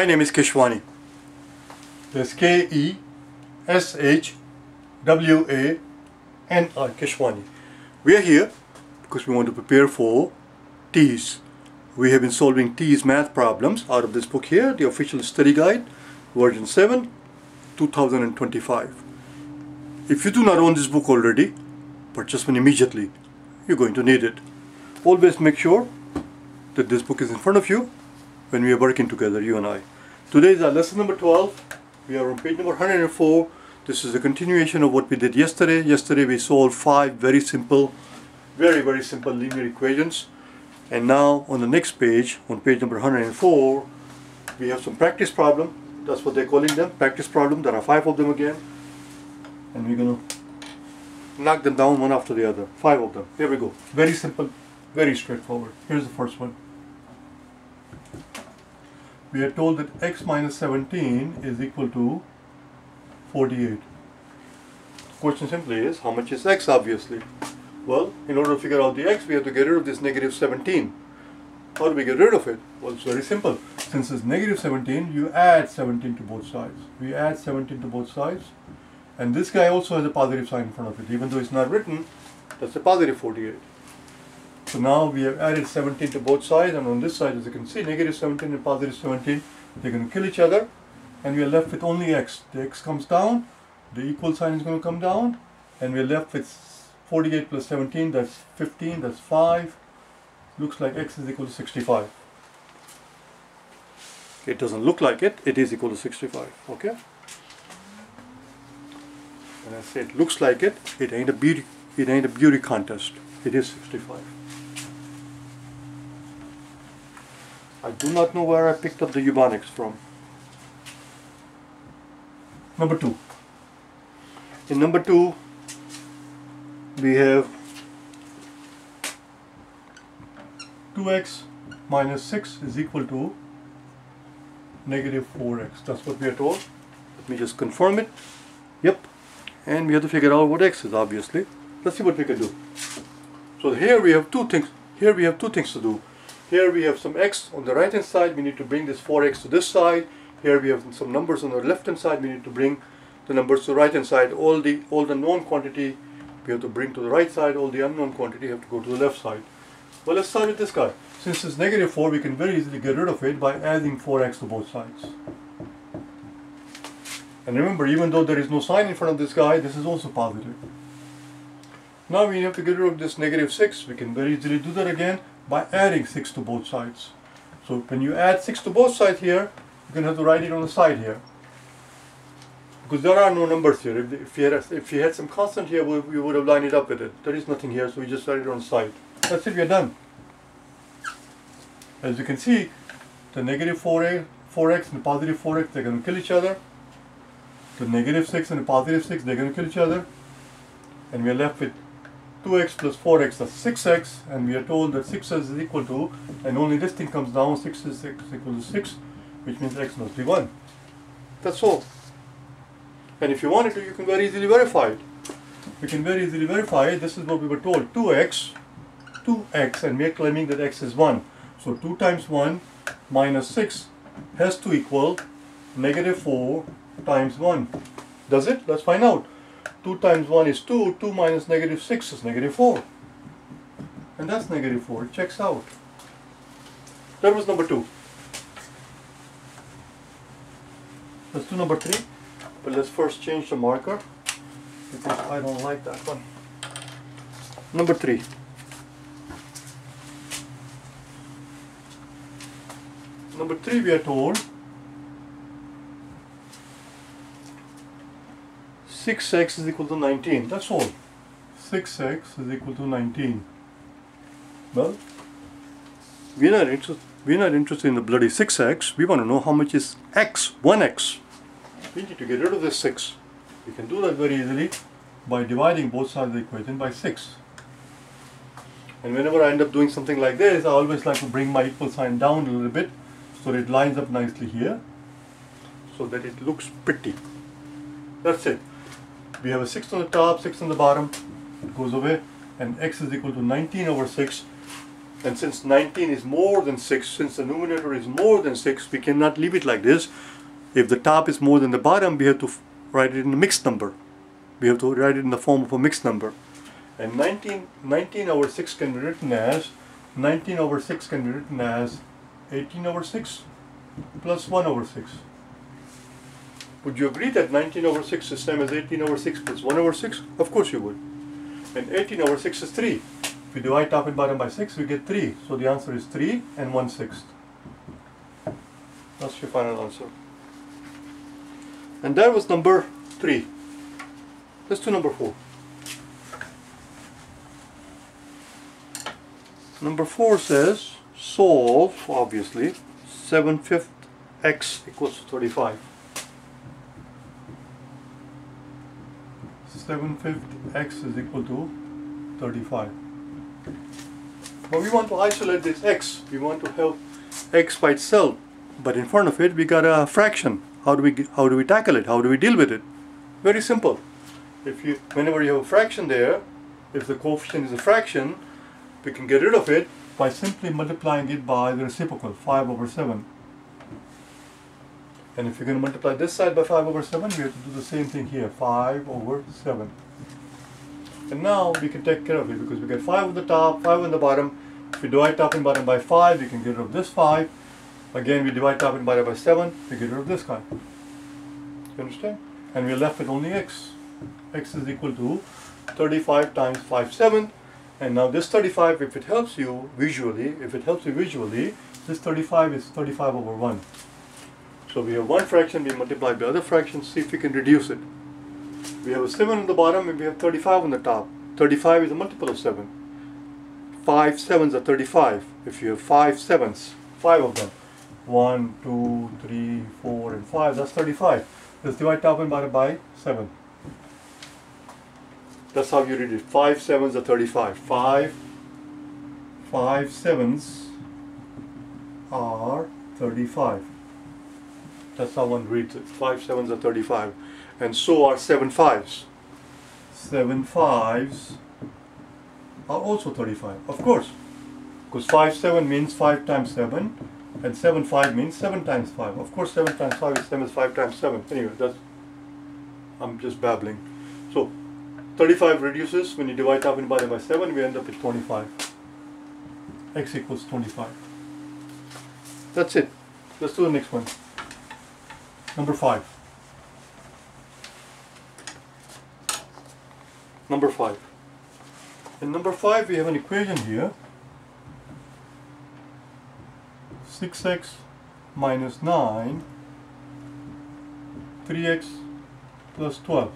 My name is Keshwani. That's K E S H W A N I Keshwani. We are here because we want to prepare for TEAS. We have been solving TEAS math problems out of this book here, the official study guide, version 7, 2025. If you do not own this book already, purchase one immediately. You're going to need it. Always make sure that this book is in front of you when we are working together, you and I. Today is our lesson number 12. We are on page number 104. This is a continuation of what we did yesterday. Yesterday we solved five very simple, very very simple linear equations. And now on the next page, on page number 104, we have some practice problem. That's what they're calling them, practice problem. There are five of them again. And we're to knock them down one after the other. Five of them. Here we go. Very simple, very straightforward. Here's the first one we are told that x minus 17 is equal to 48. Question simply is, how much is x obviously? Well, in order to figure out the x, we have to get rid of this negative 17. How do we get rid of it? Well, it's very simple. Since it's negative 17, you add 17 to both sides. We add 17 to both sides. And this guy also has a positive sign in front of it. Even though it's not written, that's a positive 48. So now we have added 17 to both sides and on this side as you can see negative 17 and positive 17 they're going to kill each other and we are left with only x. The x comes down, the equal sign is going to come down and we're left with 48 plus 17 that's 15 that's 5 looks like x is equal to 65. It doesn't look like it, it is equal to 65 okay. When I say it looks like it, it ain't a beauty it ain't a beauty contest. It is 65. I do not know where I picked up the Ebonics from. Number two. In number two, we have 2x minus 6 is equal to negative 4x. That's what we are told. Let me just confirm it. Yep. And we have to figure out what x is, obviously. Let's see what we can do. So here we have two things. Here we have two things to do. Here we have some x on the right hand side, we need to bring this 4x to this side. Here we have some numbers on the left hand side, we need to bring the numbers to the right hand side. All the all the known quantity we have to bring to the right side, all the unknown quantity have to go to the left side. Well, let's start with this guy. Since it's negative 4, we can very easily get rid of it by adding 4x to both sides. And remember, even though there is no sign in front of this guy, this is also positive. Now we have to get rid of this negative 6. We can very easily do that again by adding 6 to both sides. So when you add 6 to both sides here, you're going to have to write it on the side here. Because there are no numbers here. If, if, you, had, if you had some constant here, we, we would have lined it up with it. There is nothing here, so we just write it on the side. That's it, we are done. As you can see, the negative 4a, 4x and the positive 4x, they're going to kill each other. The negative 6 and the positive 6, they're going to kill each other. And we are left with 2x plus 4x that's 6x and we are told that 6x is equal to and only this thing comes down 6 is 6 equal to 6 which means x must be 1 that's all. And if you wanted to you can very easily verify it. We can very easily verify it. This is what we were told 2x 2x and we are claiming that x is 1 so 2 times 1 minus 6 has to equal negative 4 times 1 does it? Let's find out 2 times 1 is 2, 2 minus negative 6 is negative 4. And that's negative 4, it checks out. That was number 2. Let's do number 3, but let's first change the marker, because I don't like that one. Number 3. Number 3 we are told 6x is equal to 19. That's all. 6x is equal to 19. Well, we're not, interested, we're not interested in the bloody 6x. We want to know how much is x, 1x. We need to get rid of this 6. We can do that very easily by dividing both sides of the equation by 6. And whenever I end up doing something like this, I always like to bring my equal sign down a little bit so that it lines up nicely here so that it looks pretty. That's it we have a 6 on the top, 6 on the bottom, it goes away, and x is equal to 19 over 6. And since 19 is more than 6, since the numerator is more than 6, we cannot leave it like this. If the top is more than the bottom, we have to write it in a mixed number. We have to write it in the form of a mixed number. And 19, 19 over 6 can be written as 19 over 6 can be written as 18 over 6 plus 1 over 6. Would you agree that 19 over 6 is the same as 18 over 6 plus 1 over 6? Of course you would. And 18 over 6 is 3. If we divide top and bottom by 6, we get 3. So the answer is 3 and 1 sixth. That's your final answer. And that was number 3. Let's do number 4. Number 4 says solve, obviously, 7 fifth x equals to 35. 7 fifth x is equal to 35. But we want to isolate this x. We want to have x by itself. But in front of it, we got a fraction. How do we how do we tackle it? How do we deal with it? Very simple. If you whenever you have a fraction there, if the coefficient is a fraction, we can get rid of it by simply multiplying it by the reciprocal, 5 over 7. And if you're going to multiply this side by 5 over 7, we have to do the same thing here, 5 over 7. And now we can take care of it because we get 5 on the top, 5 on the bottom. If we divide top and bottom by 5, we can get rid of this 5. Again, we divide top and bottom by 7, we get rid of this guy. You understand? And we're left with only x. x is equal to 35 times 5 7. And now this 35, if it helps you visually, if it helps you visually, this 35 is 35 over 1. So we have one fraction, we multiply by other fractions, see if we can reduce it. We have a 7 on the bottom and we have 35 on the top. 35 is a multiple of 7. 5 7s are 35. If you have 5 7s, 5 of them. 1, 2, 3, 4 and 5, that's 35. Let's divide top and bottom by 7. That's how you read it. 5 7s are 35. 5, 5 7s are 35. That's how one reads it. 5 7s are 35 and so are seven fives. Seven fives are also 35, of course, because 5 7 means 5 times 7 and 7 5 means 7 times 5. Of course 7 times 5 is same as 5 times 7. Anyway, that's, I'm just babbling. So 35 reduces, when you divide top and by 7, we end up with 25. x equals 25. That's it. Let's do the next one. Number 5. number 5. In number 5 we have an equation here 6x minus 9 3x plus 12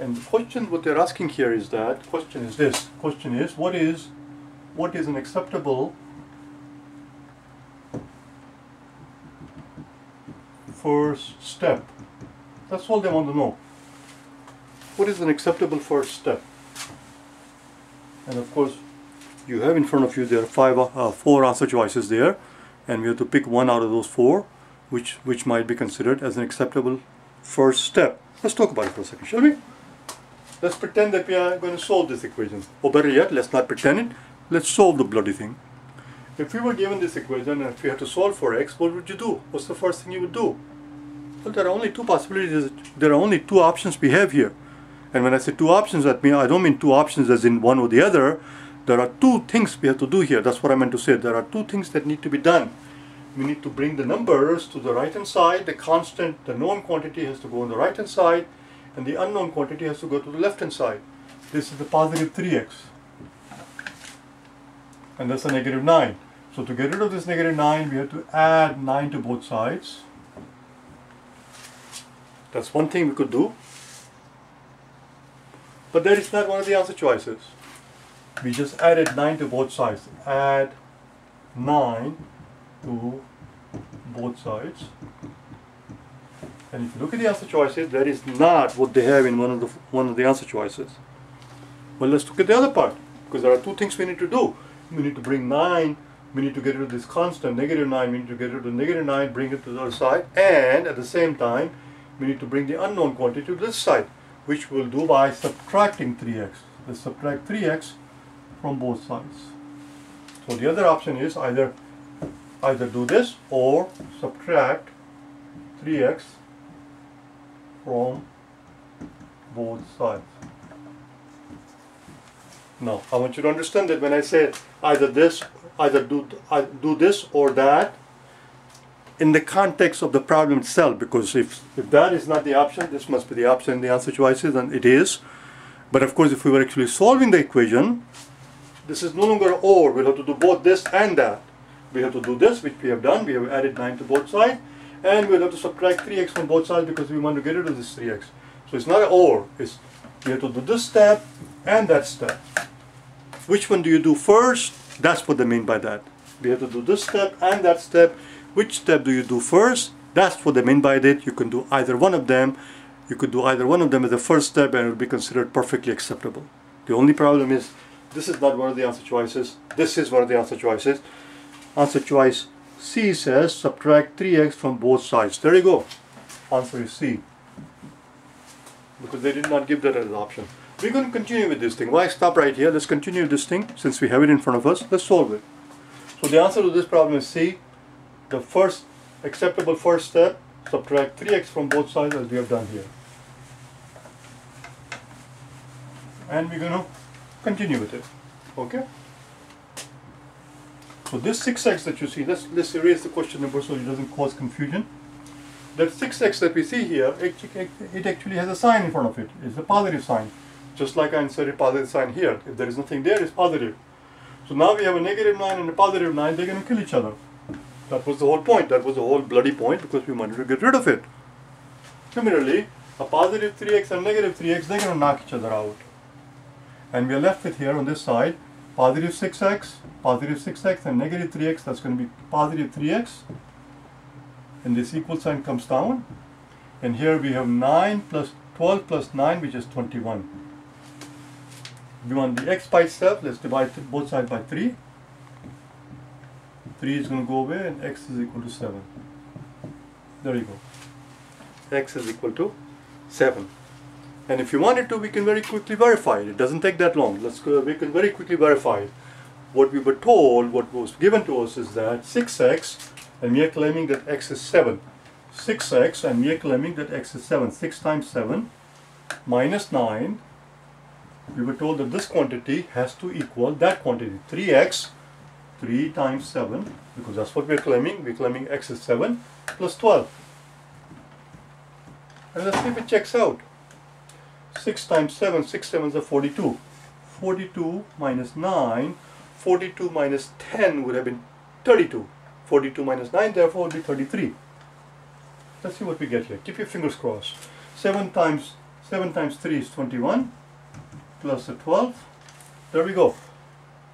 and the question what they're asking here is that question is this question is what is what is an acceptable first step that's all they want to know what is an acceptable first step? And of course, you have in front of you there are five, uh, four answer choices there, and we have to pick one out of those four, which which might be considered as an acceptable first step. Let's talk about it for a second, shall we? Let's pretend that we are going to solve this equation. Or better yet, let's not pretend it. Let's solve the bloody thing. If we were given this equation and if we had to solve for x, what would you do? What's the first thing you would do? Well, there are only two possibilities. There are only two options we have here. And when I say two options, that mean I don't mean two options as in one or the other. There are two things we have to do here. That's what I meant to say. There are two things that need to be done. We need to bring the numbers to the right hand side. The constant, the known quantity has to go on the right hand side and the unknown quantity has to go to the left hand side. This is the positive 3x. And that's a negative 9. So to get rid of this negative 9, we have to add 9 to both sides. That's one thing we could do. But that is not one of the answer choices. We just added 9 to both sides. Add 9 to both sides. And if you look at the answer choices, that is not what they have in one of the one of the answer choices. Well, let's look at the other part, because there are two things we need to do. We need to bring 9, we need to get rid of this constant, negative 9, we need to get rid of the negative 9, bring it to the other side, and at the same time, we need to bring the unknown quantity to this side which we'll do by subtracting 3x. Let's subtract 3x from both sides. So the other option is either either do this or subtract 3x from both sides. Now, I want you to understand that when I say either this, either do, I do this or that, in the context of the problem itself, because if, if that is not the option, this must be the option the answer choices, and it is. But of course, if we were actually solving the equation, this is no longer or, we'll have to do both this and that. We have to do this, which we have done, we have added 9 to both sides, and we'll have to subtract 3x from both sides because we want to get rid of this 3x. So it's not an or, it's you have to do this step and that step. Which one do you do first? That's what they mean by that. We have to do this step and that step. Which step do you do first? That's what they mean by that. You can do either one of them. You could do either one of them as the first step and it would be considered perfectly acceptable. The only problem is this is not one of the answer choices. This is one of the answer choices. Answer choice C says subtract 3x from both sides. There you go. Answer is C because they did not give that as an option. We're going to continue with this thing. Why stop right here? Let's continue this thing since we have it in front of us. Let's solve it. So the answer to this problem is C. The first acceptable first step, subtract 3x from both sides as we have done here. And we're going to continue with it. Okay? So this 6x that you see, let's, let's erase the question number so it doesn't cause confusion that 6x that we see here, it, it actually has a sign in front of it. It's a positive sign. Just like I inserted positive sign here. If there is nothing there, it's positive. So now we have a negative 9 and a positive 9, they're going to kill each other. That was the whole point. That was the whole bloody point because we wanted to get rid of it. Similarly, a positive 3x and negative 3x, they're going to knock each other out. And we are left with here on this side, positive 6x, positive 6x and negative 3x, that's going to be positive 3x and this equal sign comes down and here we have 9 plus 12 plus 9 which is 21 we want the x by itself let's divide both sides by 3 3 is going to go away and x is equal to 7 there you go x is equal to 7 and if you wanted to we can very quickly verify it it doesn't take that long let's go we can very quickly verify it what we were told what was given to us is that 6x and we are claiming that x is 7. 6x and we are claiming that x is 7. 6 times 7 minus 9. We were told that this quantity has to equal that quantity. 3x, 3 times 7, because that's what we're claiming. We're claiming x is 7 plus 12. And let's see if it checks out. 6 times 7, 6 7s are 42. 42 minus 9, 42 minus 10 would have been 32. 42 minus 9 therefore will be 33 let's see what we get here keep your fingers crossed 7 times 7 times 3 is 21 plus the 12 there we go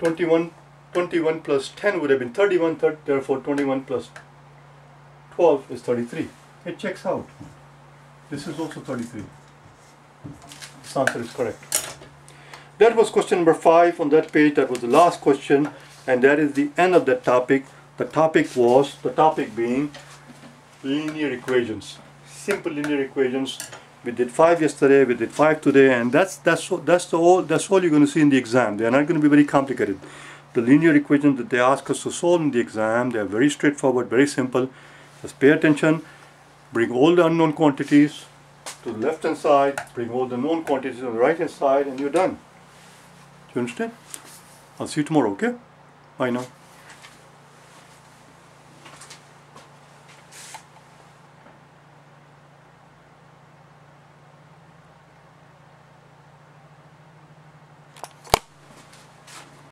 21 21 plus 10 would have been 31 30, therefore 21 plus 12 is 33 it checks out this is also 33 this answer is correct that was question number 5 on that page that was the last question and that is the end of that topic the topic was, the topic being linear equations, simple linear equations. We did five yesterday, we did five today, and that's that's that's the all that's all you're going to see in the exam. They are not going to be very complicated. The linear equations that they ask us to solve in the exam, they are very straightforward, very simple. Just pay attention, bring all the unknown quantities to the left hand side, bring all the known quantities on the right hand side, and you're done. Do you understand? I'll see you tomorrow, okay? Bye now.